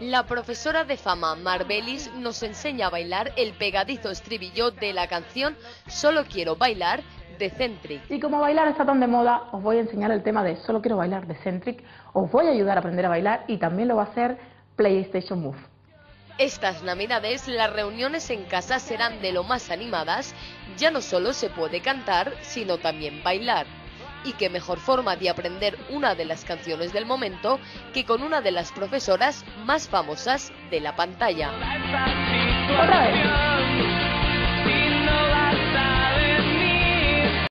La profesora de fama Marbelis nos enseña a bailar el pegadizo estribillo de la canción Solo quiero bailar de Centric. Y como bailar está tan de moda, os voy a enseñar el tema de Solo quiero bailar de Centric, os voy a ayudar a aprender a bailar y también lo va a hacer PlayStation Move. Estas navidades las reuniones en casa serán de lo más animadas, ya no solo se puede cantar, sino también bailar. Y qué mejor forma de aprender una de las canciones del momento que con una de las profesoras más famosas de la pantalla.